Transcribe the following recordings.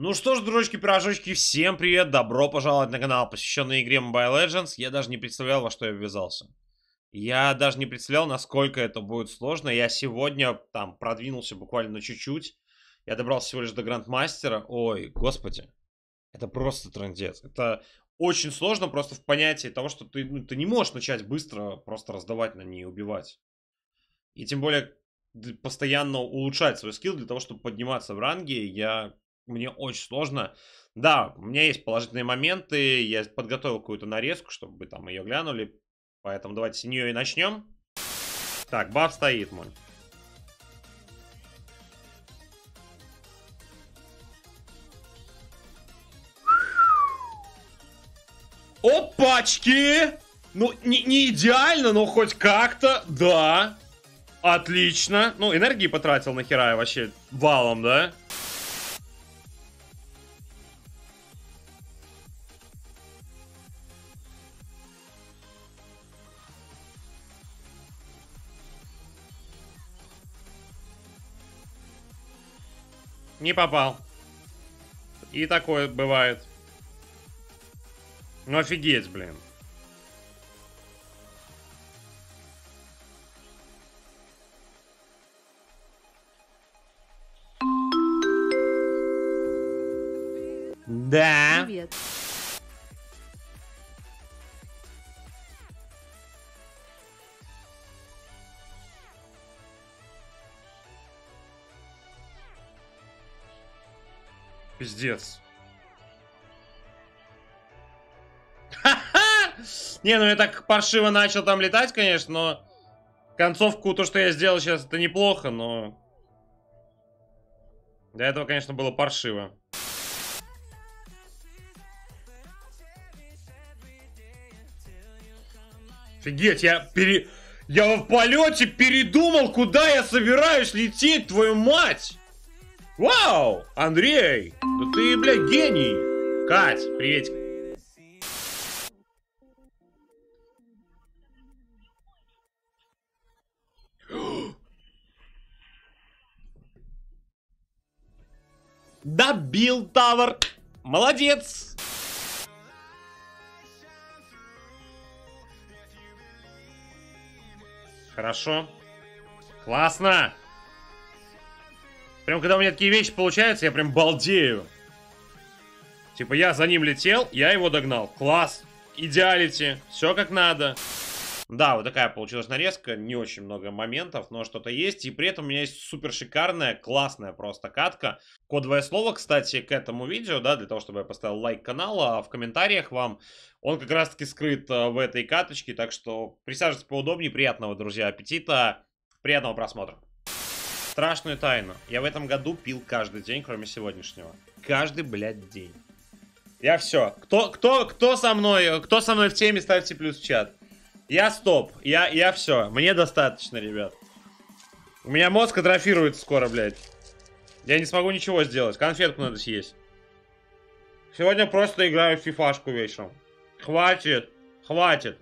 Ну что ж, дружочки-пирожочки, всем привет, добро пожаловать на канал, посвященный игре Mobile Legends. Я даже не представлял, во что я ввязался. Я даже не представлял, насколько это будет сложно. Я сегодня там продвинулся буквально на чуть-чуть. Я добрался всего лишь до Грандмастера. Ой, господи. Это просто трендец. Это очень сложно просто в понятии того, что ты, ну, ты не можешь начать быстро просто раздавать на ней и убивать. И тем более постоянно улучшать свой скилл для того, чтобы подниматься в ранге. Я мне очень сложно. Да, у меня есть положительные моменты, я подготовил какую-то нарезку, чтобы вы там ее глянули. Поэтому давайте с нее и начнем. Так, баф стоит мой. Опачки! Ну, не, не идеально, но хоть как-то, да. Отлично. Ну, энергии потратил нахера вообще валом, да? Не попал. И такое бывает. Ну офигеть, блин. Да. Привет. Пиздец. Не, ну я так паршиво начал там летать, конечно, но... Концовку, то, что я сделал сейчас, это неплохо, но... До этого, конечно, было паршиво. Офигеть, я пере... Я в полете передумал, куда я собираюсь лететь, твою мать! Вау! Андрей! Да ты, блядь, гений! Кать, приветик. Добил тавер! Молодец! Хорошо. Классно! Прям когда у меня такие вещи получаются, я прям балдею. Типа я за ним летел, я его догнал. Класс. Идеалити. Все как надо. Да, вот такая получилась нарезка, не очень много моментов, но что-то есть. И при этом у меня есть супер шикарная, классная просто катка. Кодовое слово, кстати, к этому видео, да, для того, чтобы я поставил лайк канала, а в комментариях вам он как раз-таки скрыт э, в этой каточке, так что присаживайтесь поудобнее, приятного, друзья, аппетита, приятного просмотра страшную тайну. Я в этом году пил каждый день, кроме сегодняшнего. Каждый, блядь, день. Я все. Кто, кто, кто со мной, кто со мной в теме, ставьте плюс в чат. Я стоп. Я, я все. Мне достаточно, ребят. У меня мозг атрофируется скоро, блядь. Я не смогу ничего сделать. Конфетку надо съесть. Сегодня просто играю в фифашку вечером. Хватит. Хватит.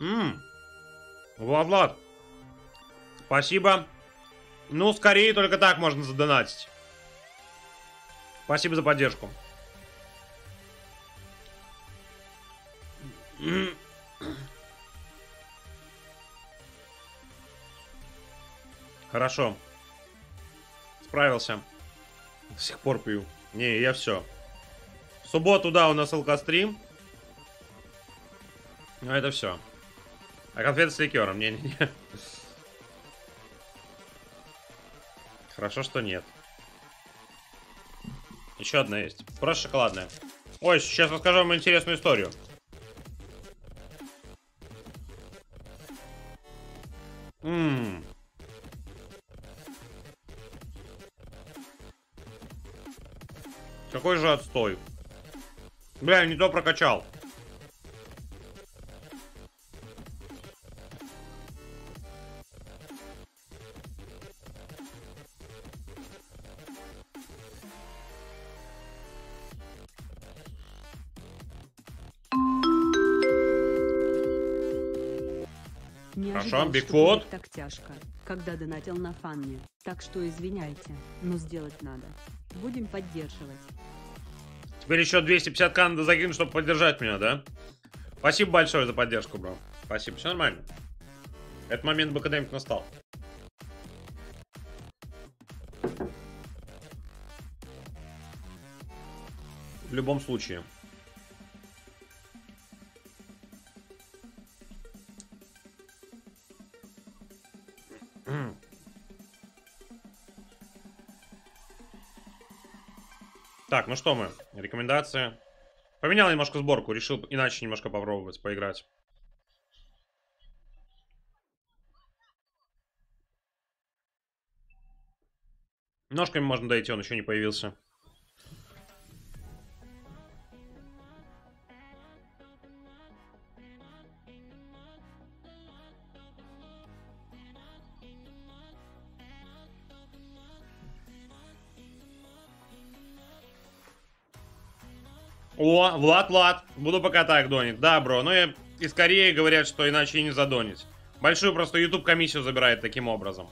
Ммм. Влад, Влад. Спасибо. Ну, скорее только так можно задонатить. Спасибо за поддержку. Хорошо. Справился. До сих пор пью. Не, я все. В субботу, да, у нас алкострим. Но это все. А конфеты с ликером? Не-не-не. Хорошо, что нет. Еще одна есть. Просто шоколадная. Ой, сейчас расскажу вам интересную историю. Ммм. Какой же отстой. Бля, не то прокачал. Не Хорошо, ожидал, что Бигфут. будет так тяжко, когда донатил на фанне. Так что извиняйте, но сделать надо. Будем поддерживать. Теперь еще 250 к надо закинуть, чтобы поддержать меня, да? Спасибо большое за поддержку, бро. Спасибо, все нормально. Этот момент бы когда-нибудь настал. В любом случае. Так, ну что мы? Рекомендация. Поменял немножко сборку, решил иначе немножко попробовать поиграть. Ножками можно дойти, он еще не появился. О, Влад, Влад, буду пока так донить. Да, бро, ну и из Кореи говорят, что иначе и не задонить. Большую просто YouTube комиссию забирает таким образом.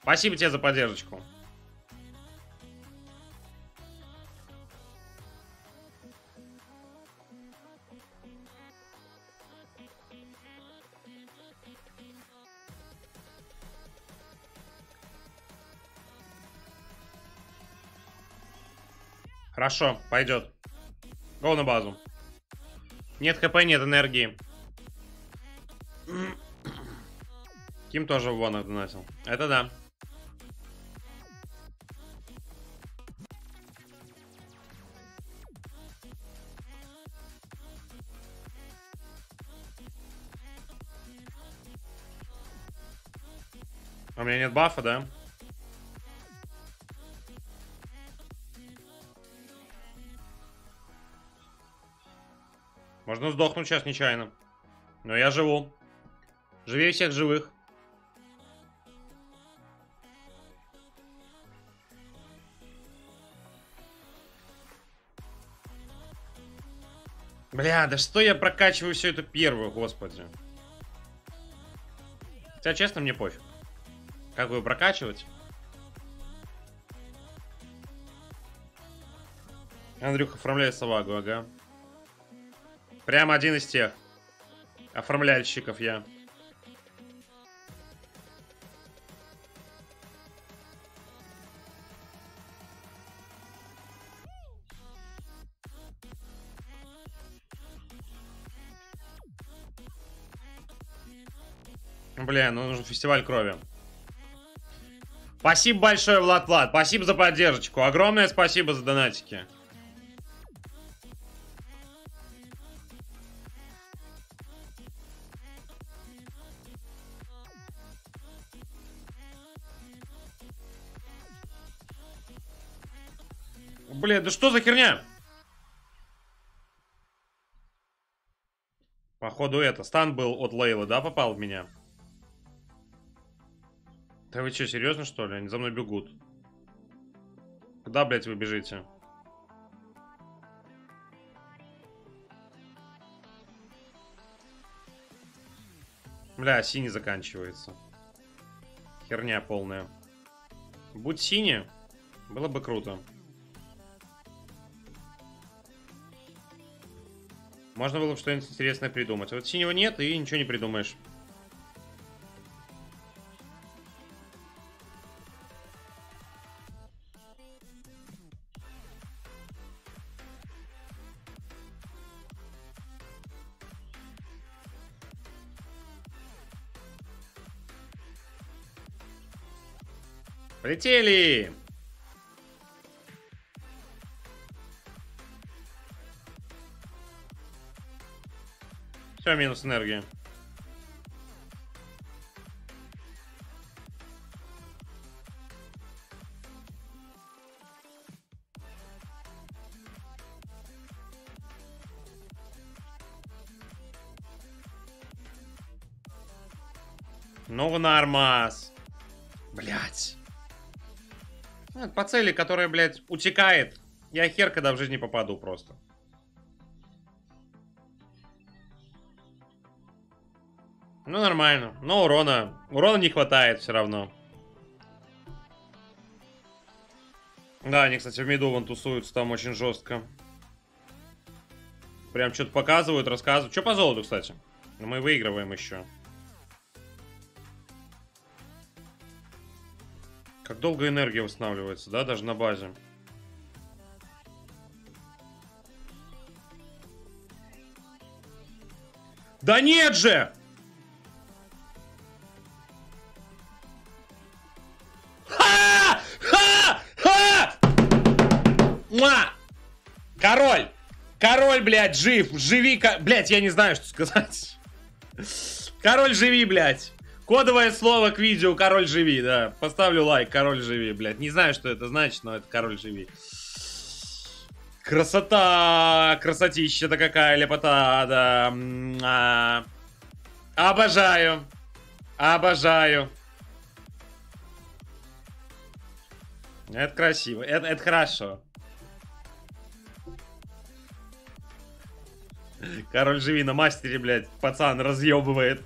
Спасибо тебе за поддержку. Хорошо, пойдет. Го на базу. Нет хп, нет энергии. Ким тоже в вонах донатил. Это да. А у меня нет бафа, да? Можно сдохнуть сейчас нечаянно. Но я живу. Живее всех живых. Бля, да что я прокачиваю все это первую, господи. Хотя, честно, мне пофиг. Как вы прокачивать? Андрюха оформляет салагу, ага. Прям один из тех оформляльщиков я. Бля, ну нужен фестиваль крови. Спасибо большое, Влад Влад. Спасибо за поддержку. Огромное спасибо за донатики. Бля, да что за херня? Походу это, стан был от Лейлы, да, попал в меня? Да вы что, серьезно что ли? Они за мной бегут. Куда, блядь, вы бежите? Бля, синий заканчивается. Херня полная. Будь синий, было бы круто. Можно было бы что-нибудь интересное придумать. А вот синего нет, и ничего не придумаешь. Полетели! Все, минус энергия. Ну, нормас. Блять. По цели, которая, блядь, утекает. Я хер когда в жизни попаду просто. Ну, нормально. Но урона... Урона не хватает все равно. Да, они, кстати, в миду вон тусуются там очень жестко. Прям что-то показывают, рассказывают. Что по золоту, кстати? Ну, мы выигрываем еще. Как долго энергия восстанавливается, да, даже на базе? Да нет же! Муа! Король! Король, блядь, жив! Живи, ко... блядь, я не знаю, что сказать. Король, живи, блядь! Кодовое слово к видео «Король живи», да. Поставлю лайк, «Король живи», блядь. Не знаю, что это значит, но это «Король живи». Красота! Красотища-то какая, лепота, да. Обожаю. Обожаю. Это красиво. Это, это хорошо. Король живи на мастере, блядь. Пацан разъебывает.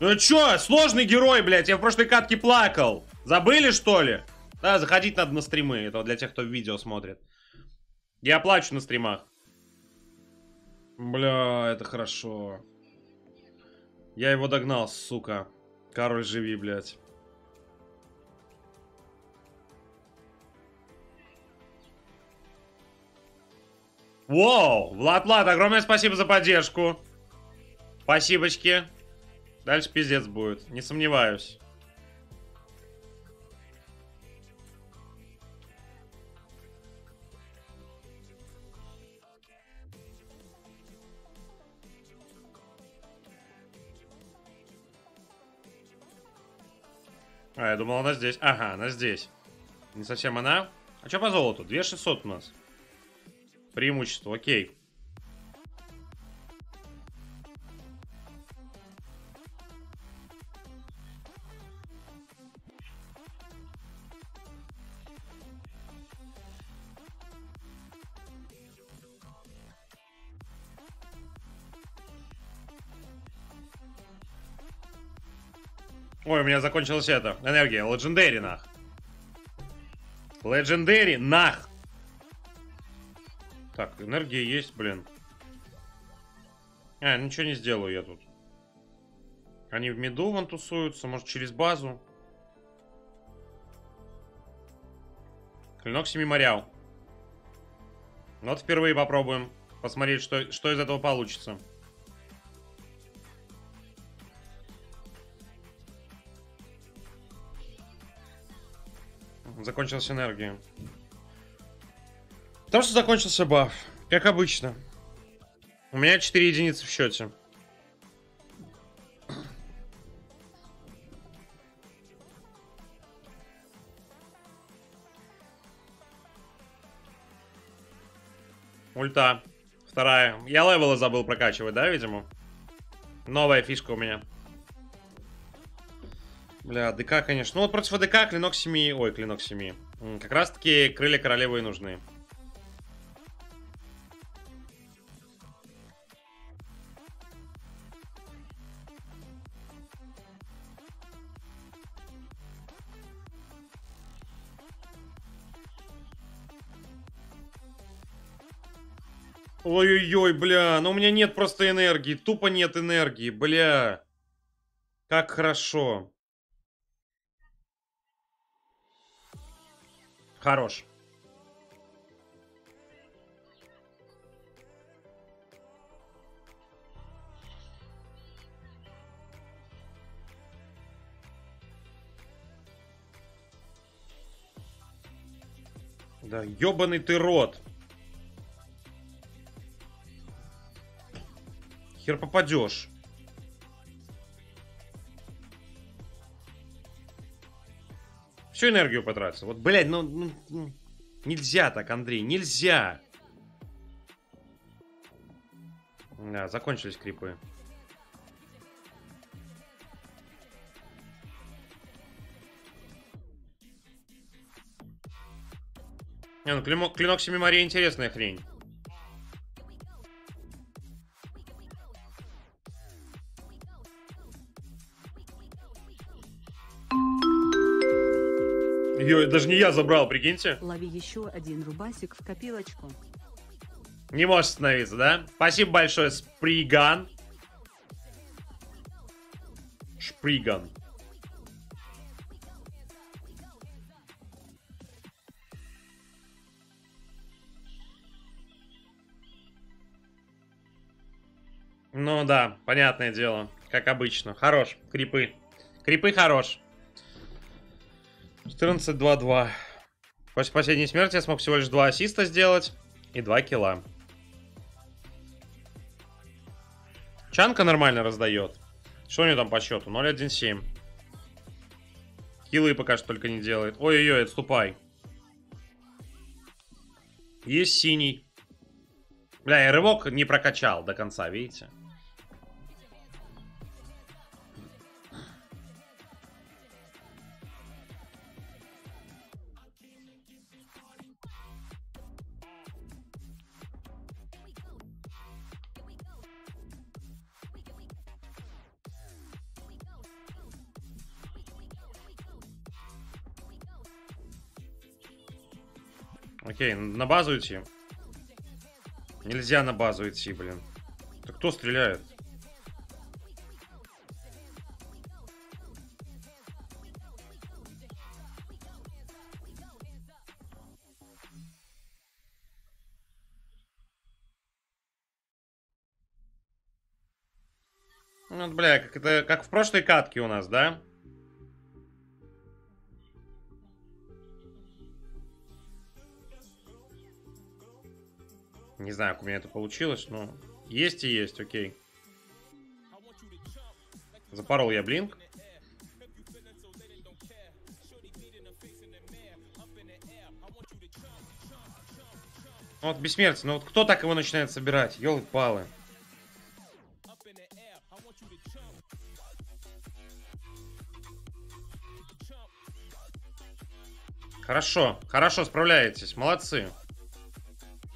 Ну чё, сложный герой, блядь. Я в прошлой катке плакал. Забыли, что ли? Да, заходить надо на стримы. Это для тех, кто видео смотрит. Я плачу на стримах. Бля, это хорошо. Я его догнал, сука. Король, живи, блядь. Воу! Влад, Влад, огромное спасибо за поддержку. Спасибочки. Дальше пиздец будет, не сомневаюсь. А, я думал, она здесь. Ага, она здесь. Не совсем она. А что по золоту? 2600 у нас. Преимущество, окей. Ой, у меня закончилась эта энергия. Legendary нах. Legendary нах. Так, энергия есть, блин. А, ничего не сделаю я тут. Они в миду вон тусуются, может через базу. Клинок семи морял. Ну вот впервые попробуем посмотреть, что, что из этого получится. Закончилась энергия. Потому что закончился баф. Как обычно. У меня 4 единицы в счете. Ульта. Вторая. Я левелы забыл прокачивать, да, видимо? Новая фишка у меня. Бля, ДК, конечно. Ну вот против АДК клинок семьи... Ой, клинок семьи. Как раз таки крылья королевы и нужны. Ой-ой-ой, бля, но у меня нет просто энергии. Тупо нет энергии, бля. Как хорошо. Хорош. Да, ёбаный ты рот. Хер попадешь. Всю энергию потратил. Вот, блядь, ну, ну, ну нельзя так, Андрей, нельзя. Да, закончились крипы. Не, ну клинок, клинок Семи Марии интересная хрень. Ее даже не я забрал, прикиньте. Лови еще один рубасик в копилочку. Не можешь остановиться, да? Спасибо большое, Сприган. Шприган. Ну да, понятное дело. Как обычно. Хорош. Крипы. Крипы хорош. 14-2-2. После последней смерти я смог всего лишь два ассиста сделать и два килла. Чанка нормально раздает. Что у нее там по счету? 0.17. Киллы пока что только не делает. Ой-ой-ой, отступай. Есть синий. Бля, я рывок не прокачал до конца, видите? Окей, на базу идти. Нельзя на базу идти, блин. Да кто стреляет? Ну, бля, как, это, как в прошлой катке у нас, да? Не знаю, как у меня это получилось, но есть и есть, окей. Запорол я блинк. Ну вот бессмертие, ну вот кто так его начинает собирать? Ёлы-палы. Хорошо, хорошо справляетесь, молодцы.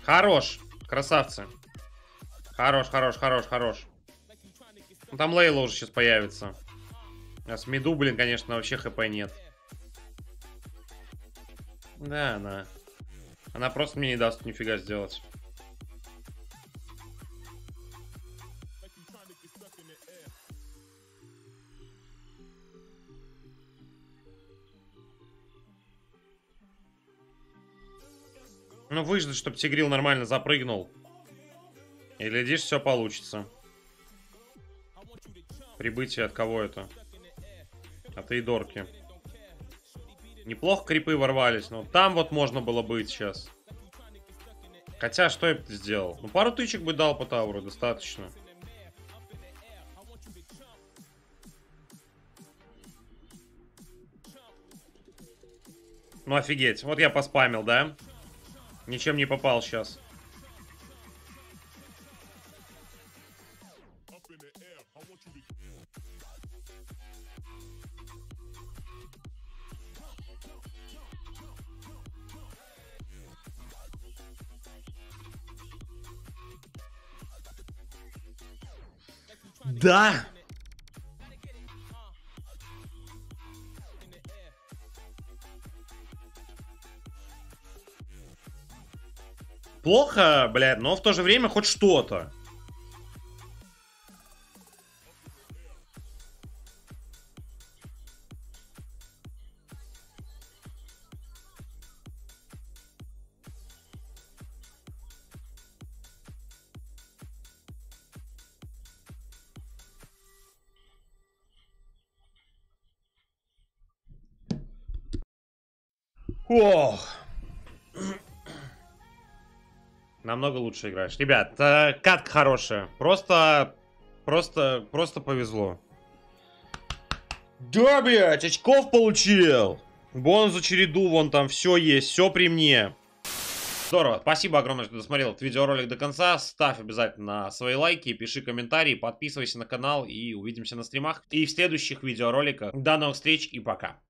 Хорош. Красавцы. Хорош, хорош, хорош, хорош. Ну, там Лейла уже сейчас появится. А с миду, блин, конечно, вообще хп нет. Да, она. Она просто мне не даст нифига сделать. Ну, выждать, чтобы Тигрил нормально запрыгнул. И глядишь, все получится. Прибытие от кого это? От Эйдорки. Неплохо крипы ворвались, но там вот можно было быть сейчас. Хотя, что я сделал? Ну, пару тычек бы дал по Тауру, достаточно. Ну, офигеть. Вот я поспамил, да? Ничем не попал сейчас. Да! Плохо, блядь, но в то же время хоть что-то. Ох. Намного лучше играешь. Ребят, э, катка хорошая. Просто, просто, просто повезло. Да, блядь, очков получил. Вон за череду, вон там все есть, все при мне. Здорово, спасибо огромное, что досмотрел этот видеоролик до конца. Ставь обязательно свои лайки, пиши комментарии, подписывайся на канал и увидимся на стримах и в следующих видеороликах. До новых встреч и пока.